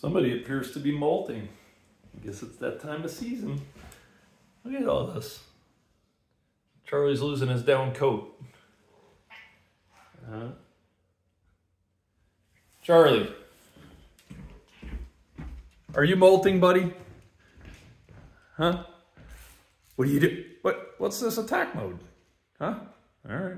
Somebody appears to be molting. I guess it's that time of season. Look at all this. Charlie's losing his down coat. Uh, Charlie, are you molting, buddy? Huh? What do you do? What? What's this attack mode? Huh? All right.